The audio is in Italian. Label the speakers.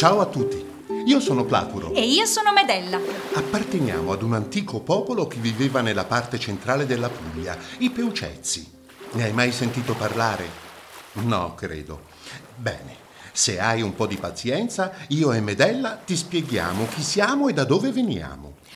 Speaker 1: Ciao a tutti, io sono Placuro.
Speaker 2: E io sono Medella.
Speaker 1: Apparteniamo ad un antico popolo che viveva nella parte centrale della Puglia, i Peucezzi. Ne hai mai sentito parlare? No, credo. Bene, se hai un po' di pazienza, io e Medella ti spieghiamo chi siamo e da dove veniamo.